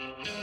Mm-hmm.